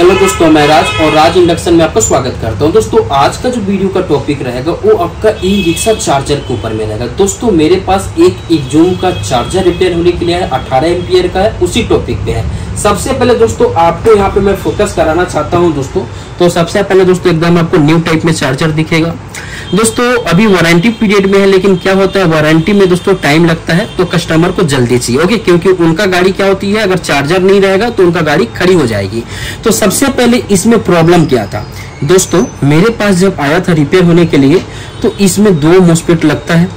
Hello दोस्तों, मैं राज और राज इंडक्शन में आपका स्वागत करता हूँ। दोस्तों, आज का जो वीडियो का टॉपिक रहेगा, वो आपका ई रिक्शा चार्जर के ऊपर में रहेगा। दोस्तों, मेरे पास एक इजूम का चार्जर रिपेयर होने के लिए है, अठारह एम्पियर का है, उसी टॉपिक पे है। सबसे पहले दोस्तों, आपको यहाँ पे मैं फोकस कराना चाहता हूँ दोस्तों। तो सबसे पहले दोस्तों, एकदम आपको न्यू टाइप में चार्जर दिखेगा। दोस्तों, अभी वारंटी पीरियड में है, लेकिन क्या होता है वारंटी में दोस्तों टाइम लगता है तो कस्टमर को जल्दी चाहिए ओके क्योंकि उनका गाड़ी क्या होती है, अगर चार्जर नहीं रहेगा तो उनका गाड़ी खड़ी हो जाएगी। तो सबसे पहले इसमें प्रॉब्लम क्या था? दोस्तों, मेरे पास जब आया था रिपेयर होने के लिए तो इसमें दो मोस्पेट लगता है।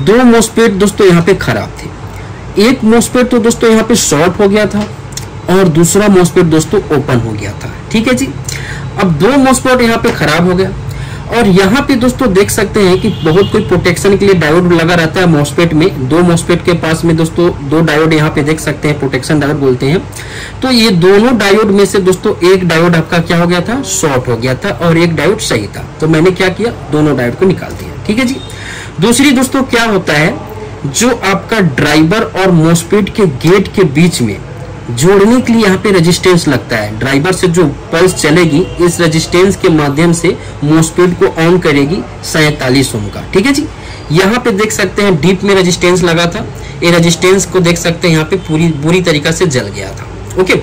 दो मोस्पेट दोस्तों यहाँ पे खराब थे। एक मोस्पेट तो दोस्तों यहाँ पे शॉर्ट हो गया था, और दूसरा मोस्पेट दोस्तों ओपन हो गया था। ठीक है जी? अब दो मोस्पेट यहाँ पे खराब हो गया। और यहाँ पे दोस्तों देख सकते हैं कि बहुत कोई प्रोटेक्शन के लिए डायोड लगा रहता है मोस्पेट में। दो मोस्पेट के पास में दोस्तों, दो डायोड यहाँ पे देख सकते हैं प्रोटेक्शन डायोड बोलते हैं। तो ये दोनों डायोड में से दोस्तों, एक डायोड आपका क्या हो गया था? शॉर्ट हो गया था और एक डायोड सही था। तो मैंने क्या किया? दोनों डायोड को निकाल दिया। ठीक है जी? दूसरी दोस्तों क्या होता है? जो आपका ड्राइवर और मोस्पेट के गेट के बीच में जोड़ने के लिए यहाँ पे रेजिस्टेंस लगता है। ड्राइवर से जो पल्स चलेगी, इस रेजिस्टेंस के माध्यम से मोस्पीड को ऑन करेगी सैतालीस ओम का। ठीक है जी? यहाँ पे देख सकते हैं डीप में रेजिस्टेंस लगा था। ये रेजिस्टेंस को देख सकते हैं यहाँ पे पूरी बुरी तरीका से जल गया था। ओके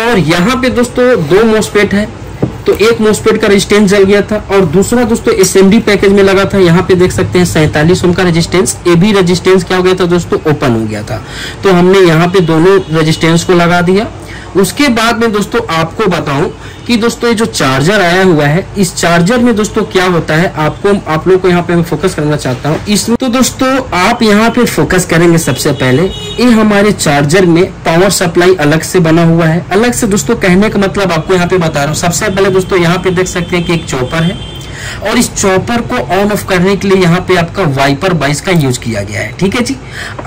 और यहाँ पे दोस्तों दो मोस्पेट है। तो एक मोस्पेट का रेजिस्टेंस जल गया था और दूसरा दोस्तों एस पैकेज में लगा था। यहाँ पे देख सकते हैं सैंतालीस ओम का रेजिस्टेंस ए भी रेजिस्टेंस क्या हो गया था दोस्तों? ओपन हो गया था। तो हमने यहाँ पे दोनों रेजिस्टेंस को लगा दिया। उसके बाद में दोस्तों आपको बताऊँ कि दोस्तों ये जो चार्जर आया हुआ है, इस चार्जर में दोस्तों क्या होता है? आपको, आप लोग को यहाँ पे मैं फोकस करना चाहता हूँ। इसमें तो दोस्तों आप यहाँ पे फोकस करेंगे सबसे पहले। ये हमारे चार्जर में पावर सप्लाई अलग से बना हुआ है। अलग से दोस्तों कहने का मतलब आपको यहाँ पे बता रहा हूँ। सबसे पहले दोस्तों यहाँ पे देख सकते हैं कि एक चॉपर है। और इस चॉपर को ऑन ऑफ़ करने के लिए यहाँ पे आपका वाइपर बाइस का यूज़ किया गया है। ठीक है जी?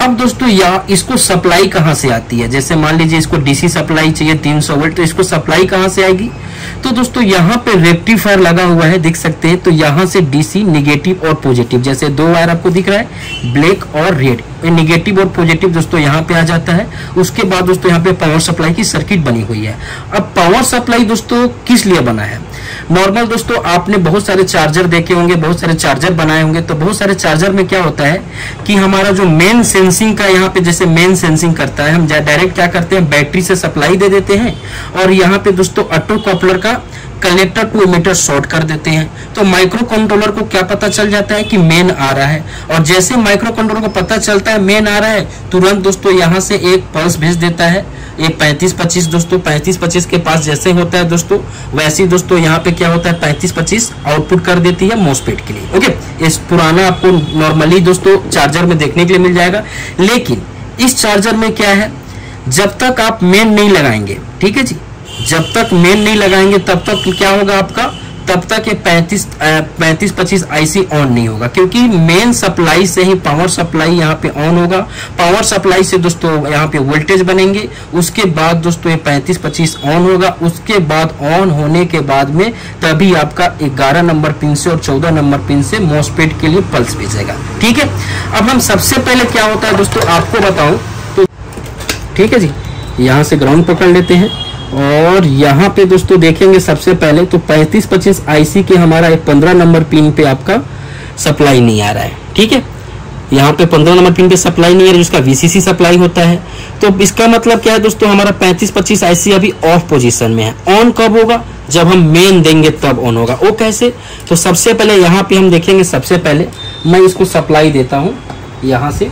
अब दोस्तों यहाँ इसको सप्लाई कहाँ से आती है? जैसे मान लीजिए इसको डीसी सप्लाई चाहिए 300 वोल्ट तो इसको सप्लाई कहाँ से आएगी? तो दोस्तों, यहाँ पे रेक्टिफायर लगा हुआ है, देख सकते हैं। तो यहाँ से डीसी निगेटिव और पॉजिटिव जैसे दो वायर आपको दिख रहा है ब्लैक और रेड निगेटिव और पॉजिटिव दोस्तों, यहाँ पे आ जाता है। उसके बाद दोस्तों, यहाँ पे पावर सप्लाई की सर्किट बनी हुई है। अब पावर सप्लाई दोस्तों, किस लिए बना है? नॉर्मल दोस्तों, आपने बहुत सारे चार्जर देखे होंगे, बहुत सारे चार्जर बनाए होंगे। तो बहुत सारे चार्जर में क्या होता है कि हमारा जो मेन सेंसिंग का यहाँ पे जैसे मेन सेंसिंग करता है, हम डायरेक्ट क्या करते हैं? बैटरी से सप्लाई दे देते हैं। और यहाँ पे दोस्तों ऑटो कॉपलर का कनेक्टर टू एमीटर शॉर्ट कर देते हैं। तो माइक्रो कंट्रोलर को क्या पता चल जाता है कि मेन आ रहा है? और जैसे माइक्रो कंट्रोलर को पता चलता है मेन आ रहा है, तुरंत दोस्तों यहाँ से एक पल्स भेज देता है। ये 35 25 दोस्तों 35 25 के पास जैसे होता है दोस्तों, वैसे ही दोस्तों यहाँ पे क्या होता है 35 25 आउटपुट कर देती है मोस्पेट के लिए। ओके? इस पुराना आपको नॉर्मली दोस्तों चार्जर में देखने के लिए मिल जाएगा। लेकिन इस चार्जर में क्या है? जब तक आप मेन नहीं लगाएँगे, ठीक है जी? जब तक मेन नहीं लगाएँगे, तब तक क्या होगा आपका? तब तक ये 35 पैंतीस, पच्चीस आईसी ऑन नहीं होगा, क्योंकि मेन सप्लाई से ही पावर सप्लाई यहाँ पे ऑन होगा। पावर सप्लाई से दोस्तों, यहाँ पे वोल्टेज बनेंगे। उसके बाद दोस्तों ये 35 25 ऑन होगा। उसके बाद ऑन होने के बाद में तभी आपका 11 नंबर पिन से और 14 नंबर पिन से मोस्पेट के लिए पल्स भेजेगा। ठीक है? अब हम सबसे पहले क्या होता है दोस्तों, आपको बताऊँ। तो ठीक है जी? यहाँ से ग्राउंड पकड़ लेते हैं। और यहाँ पे दोस्तों देखेंगे सबसे पहले तो 35-25 आईसी के हमारा एक 15 नंबर पिन पे आपका सप्लाई नहीं आ रहा है, ठीक है? यहाँ पे 15 नंबर पिन पे सप्लाई नहीं आ रहा, जिसका वीसीसी सप्लाई होता है। तो इसका मतलब क्या है दोस्तों, हमारा 35-25 आईसी अभी ऑफ़ पोजीशन में है। ऑन कब होगा? जब हम मेन देंगे, तब ऑन होगा। वो कैसे? तो सबसे पहले यहाँ पे हम देखेंगे, सबसे पहले मैं इसको सप्लाई देता हूँ, यहाँ से।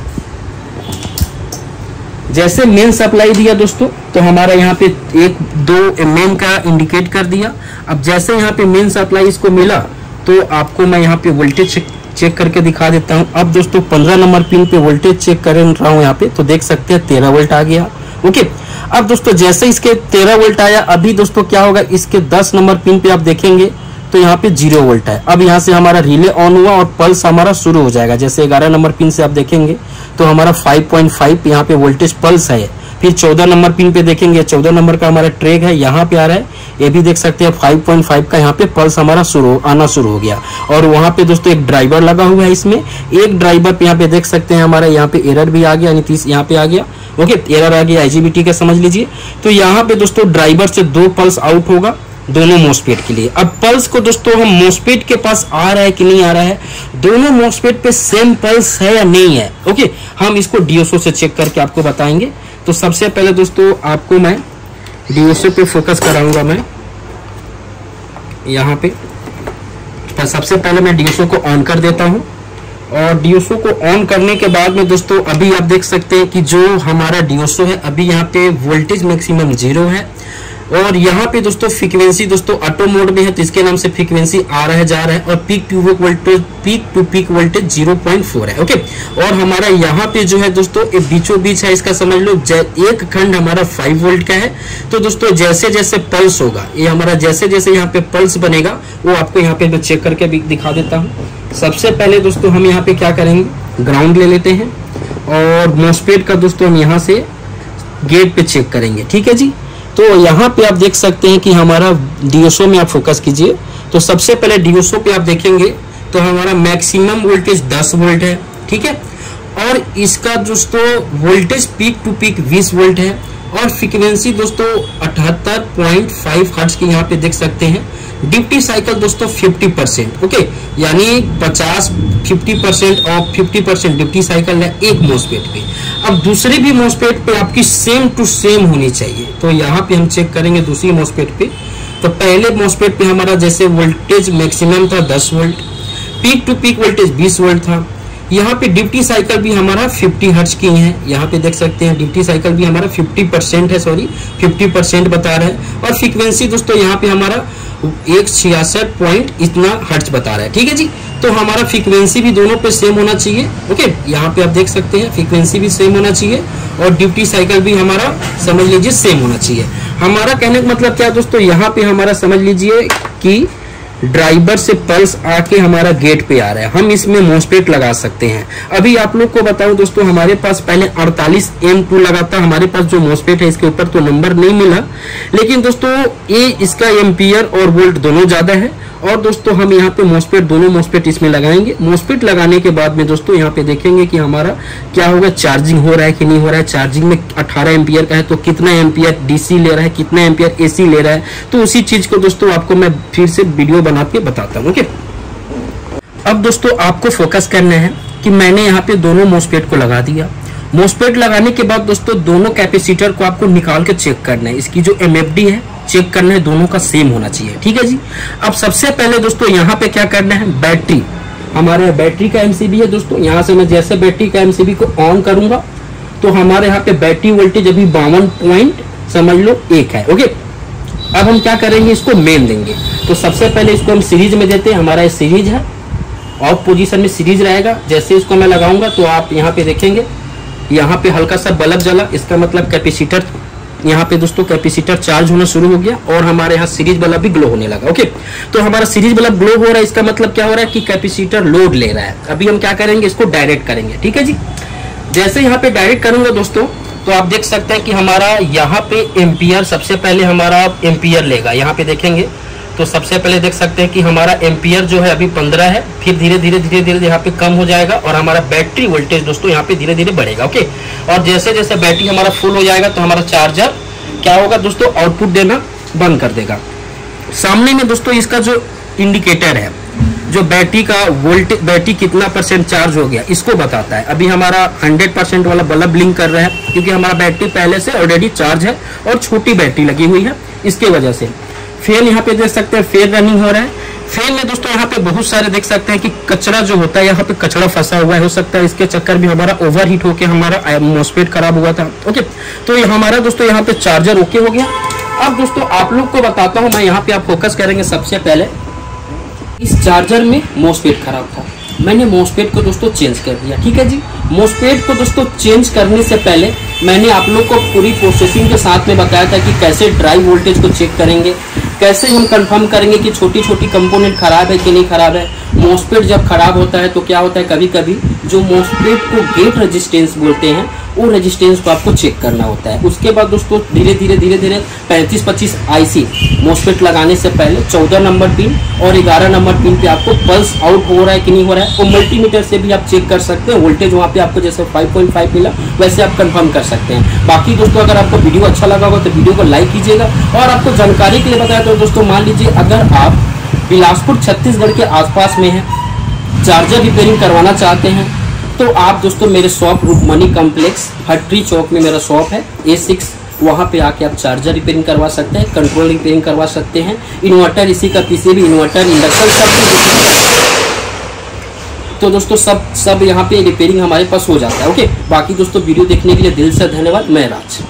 जैसे मेन सप्लाई दिया दोस्तों तो हमारा यहाँ पे एक दो मेन का इंडिकेट कर दिया। अब जैसे यहाँ पे मेन सप्लाई इसको मिला तो आपको मैं यहाँ पे वोल्टेज चेक, करके दिखा देता हूँ। अब दोस्तों पंद्रह नंबर पिन पे वोल्टेज चेक कर रहा हूँ यहाँ पे तो देख सकते हैं तेरह वोल्ट आ गया। ओके अब दोस्तों जैसे इसके तेरह वोल्ट आया अभी दोस्तों क्या होगा इसके दस नंबर पिन पे आप देखेंगे। तो यहाँ पे ज़ीरो वोल्ट है। अब यहाँ से हमारा रिले ऑन हुआ और पल्स हमारा शुरू हो जाएगा। जैसे ग्यारह नंबर पिन से आप देखेंगे तो हमारा 5.5 यहाँ पे वोल्टेज पल्स है। फिर चौदह नंबर पिन पे देखेंगे, चौदह नंबर का हमारा ट्रैक है, यहाँ पे आ रहा है। ये भी देख सकते हैं 5.5 का यहाँ पे पल्स हमारा शुरू, आना शुरू हो गया। और वहाँ पे दोस्तों एक ड्राइवर लगा हुआ है इसमें। एक ड्राइवर पे यहाँ पे देख सकते हैं हमारा यहाँ पे एरर भी आ गया, यानी तीस यहाँ पे आ गया। ओके, एरर आ गया आईजीबीटी का समझ लीजिए। तो यहाँ पे दोस्तों ड्राइवर से दो पल्स आउट होगा। दोनों मोस्पेट के लिए। अब पल्स को दोस्तों, हम मोस्पेट के पास आ रहा है कि नहीं आ रहा है? दोनों मोस्पेट पे सेम पल्स है या नहीं है? ओके हम इसको डीओसओ से चेक करके आपको बताएँगे। तो सबसे पहले दोस्तों, आपको मैं डीओसओ पे फोकस कराऊँगा मैं। यहाँ पे। तो सबसे पहले मैं डीओसओ को ऑन कर देता हूँ। और डीओसओ को ऑन करने के बाद में दोस्तों, अभी आप देख सकते हैं कि जो हमारा डीओसओ है, अभी यहाँ पे वोल्टेज मैक्सिमम ज़ीरो है। और यहाँ पे दोस्तों फ्रीक्वेंसी दोस्तों ऑटो मोड में है तो इसके नाम से फ्रीक्वेंसी आ रहा है, जा रहा है, और peak to voltage peak to peak voltage zero point four है ओके और हमारा यहाँ पे जो है दोस्तों बीचों बीच है, इसका समझ लो एक खंड हमारा फाइव वोल्ट का है। तो दोस्तों जैसे जैसे पल्स होगा, ये हमारा जैसे जैसे यहाँ पे पल्स बनेगा, वो आपको यहाँ पे चेक करके दिखा देता हूँ। सबसे पहले दोस्तों, हम यहाँ पे क्या करेंगे? ग्राउंड ले लेते हैं, और मोस्पेड का दोस्तों, हम यहाँ से गेट पे चेक करेंगे, ठीक है जी? तो यहाँ पे आप देख सकते हैं कि हमारा डीएसओ में आप फोकस कीजिए। तो सबसे पहले डीएसओ पे आप देखेंगे तो हमारा मैक्सिमम वोल्टेज 10 वोल्ट है, ठीक है? और इसका दोस्तों voltage peak to peak 20 volt है। और फ्रीक्वेंसी दोस्तों अठहत्तर पॉइंट फाइव हर्ट्स की यहाँ पे देख सकते हैं। ड्यूटी साइकिल दोस्तों 50 परसेंट ओके यानी 50 50 परसेंट और 50 परसेंट ड्यूटी साइकिल है एक मोसपेट पे। अब दूसरे भी मोसपेट पे आपकी सेम टू सेम होनी चाहिए। तो यहाँ पे हम चेक करेंगे दूसरी मोसपेट पे। तो पहले मोसपेट पे हमारा जैसे वोल्टेज मैक्सिमम था 10 volt peak to peak voltage 20 volt था। यहाँ पे ड्यूटी साइकिल भी हमारा 50 हर्ट्ज की है। यहाँ पे देख सकते हैं ड्यूटी साइकिल भी हमारा 50 परसेंट है सॉरी 50 परसेंट बता रहा है। और फ्रीक्वेंसी दोस्तों, यहाँ पे हमारा एक छियासठ पॉइंट इतना हर्ट्ज बता रहा है। ठीक है जी? तो हमारा फ्रीक्वेंसी भी दोनों पे सेम होना चाहिए ओके यहाँ पे आप देख सकते हैं फ्रीक्वेंसी भी सेम होना चाहिए और ड्यूटी साइकिल भी हमारा, समझ लीजिए सेम होना चाहिए। हमारा कहने का मतलब क्या दोस्तों? यहाँ पे हमारा समझ लीजिए कि ड्राइवर से पल्स आके हमारा गेट पे आ रहा है। हम इसमें मोस्पेट लगा सकते हैं। अभी आप लोग को बताऊँ दोस्तों, हमारे पास पहले 48 एम टू लगा था हमारे पास जो मोस्पेट है, इसके ऊपर तो नंबर नहीं मिला। लेकिन दोस्तों, ये इसका एम्पियर और वोल्ट दोनों ज़्यादा है। और दोस्तों, हम यहाँ पे मोस्पेट दोनों मोस्पेट इसमें लगाएँगे। मोस्पेट लगाने के बाद में दोस्तों, यहाँ पे देखेंगे कि हमारा क्या होगा चार्जिंग हो रहा है कि नहीं हो रहा है। चार्जिंग में 18 एम्पियर का है तो कितना एम्पियर डीसी ले रहा है, कितना एम्पियर एसी ले रहा है। तो उसी चीज़ को दोस्तों, आपको मैं फिर से वीडियो बना के बताता हूँ ओके अब दोस्तों, आपको फोकस करना है कि मैंने यहाँ पे दोनों मोस्पेट को लगा दिया। मोस्पेट लगाने के बाद दोस्तों, दोनों कैपेसिटर को आपको निकाल के चेक करना है। इसकी जो एमएफडी है चेक करना है, दोनों का सेम होना चाहिए, ठीक है जी? अब सबसे पहले दोस्तों, यहाँ पे क्या करना है? बैटरी हमारे यहाँ बैटरी का एमसीबी है दोस्तों। यहाँ से मैं जैसे बैटरी का एमसीबी को ऑन करूँगा तो हमारे यहाँ पे बैटरी वोल्टेज अभी बावन पॉइंट समझ लो एक है ओके अब हम क्या करेंगे? इसको मेन देंगे। तो सबसे पहले इसको हम सीरीज़ में देते हैं, हमारा ये सीरीज़ है। ऑफ़ पोजीशन में सीरीज़ रहेगा। जैसे इसको मैं लगाऊँगा तो आप यहाँ पे देखेंगे। यहाँ पे हल्का सा बल्ब जला। इसका मतलब कैपेसिटर यहाँ पे दोस्तों कैपेसिटर चार्ज होना शुरू हो गया और हमारे यहाँ सीरीज़ बल्ब भी ग्लो होने लगा ओके तो हमारा सीरीज़ बल्ब ग्लो हो रहा है। इसका मतलब क्या हो रहा है कि कैपेसिटर लोड ले रहा है। अभी हम क्या करेंगे, इसको डायरेक्ट करेंगे, ठीक है जी? जैसे यहाँ पे डायरेक्ट करूँगा दोस्तों तो आप देख सकते हैं कि हमारा यहाँ पे एम्पियर सबसे पहले हमारा एम्पियर लेगा। यहाँ पे देखेंगे। तो सबसे पहले देख सकते हैं कि हमारा एम्पियर जो है अभी पंद्रह है, फिर धीरे धीरे धीरे धीरे यहाँ पे कम हो जाएगा और हमारा बैटरी वोल्टेज दोस्तों यहाँ पे धीरे धीरे बढ़ेगा, ओके? और जैसे जैसे बैटरी हमारा फुल हो जाएगा तो हमारा चार्जर क्या होगा दोस्तों? आउटपुट देना बंद कर देगा। सामने में दोस्तों इसका जो इंडिकेटर है, जो बैटरी का वोल्टेज बैटरी कितना परसेंट चार्ज हो गया, इसको बताता है। अभी हमारा 100 परसेंट वाला बल्ब ब्लिंक कर रहा है, क्योंकि हमारा बैटरी पहले से ऑलरेडी चार्ज है और छोटी बैटरी लगी हुई है, इसके वजह से। फ़ैन यहाँ पे देख सकते हैं फ़ैन रनिंग हो रहा है। फेल में दोस्तों यहाँ पे बहुत सारे देख सकते हैं कि कचरा जो होता है, यहाँ पे कचरा फंसा हुआ है, हो सकता है इसके चक्कर में हमारा ओवर हीट होकर हमारा मोस्पेट खराब हुआ था। ओके तो ये हमारा दोस्तों यहाँ पे चार्जर ओके हो गया। अब दोस्तों आप लोग को बताता हूँ, मैं यहाँ पे आप फोकस करेंगे सबसे पहले। इस चार्जर में मोस्पेट खराब था। मैंने मोस्पेट को दोस्तों चेंज कर दिया, ठीक है जी? मोस्पेट को दोस्तों चेंज करने से पहले मैंने आप लोग को पूरी प्रोसेसिंग के साथ में बताया था कि कैसे ड्राई वोल्टेज को चेक करेंगे। कैसे हम कंफर्म करेंगे कि छोटी छोटी कंपोनेंट खराब है कि नहीं खराब है? मोस्पेट जब खराब होता है तो क्या होता है? कभी कभी जो मोस्पेट को गेट रेजिस्टेंस बोलते हैं वो रेजिस्टेंस को आपको चेक करना होता है। उसके बाद दोस्तों, धीरे धीरे धीरे धीरे पैंतीस पच्चीस आईसी मोस्पेट लगाने से पहले चौदह नंबर पिन और ग्यारह नंबर पिन पे आपको पल्स आउट हो रहा है कि नहीं हो रहा है, वो मल्टीमीटर से भी आप चेक कर सकते हैं। वोल्टेज वहाँ पे आपको जैसे 5.5 मिला, वैसे आप कंफर्म कर सकते हैं। बाकी दोस्तों, अगर आपको वीडियो अच्छा लगा होगा तो वीडियो को लाइक कीजिएगा और आपको जानकारी के लिए बताया तो दोस्तों, मान लीजिए अगर आप बिलासपुर, छत्तीसगढ़ के आसपास में है चार्जर रिपेयरिंग करवाना चाहते हैं तो आप दोस्तों, मेरे शॉप रूप मनी कॉम्प्लेक्स हट्री चौक में मेरा शॉप है। ए सिक्स वहाँ पे आके आप चार्जर रिपेयरिंग करवा सकते हैं कंट्रोल रिपेयरिंग करवा सकते हैं। इन्वर्टर इसी का किसी भी इन्वर्टर इंडक्शन सब तो दोस्तों, सब सब यहाँ पे रिपेयरिंग हमारे पास हो जाता है ओके बाकी दोस्तों, वीडियो देखने के लिए दिल से धन्यवाद। मैं राज।